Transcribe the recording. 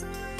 Christmas.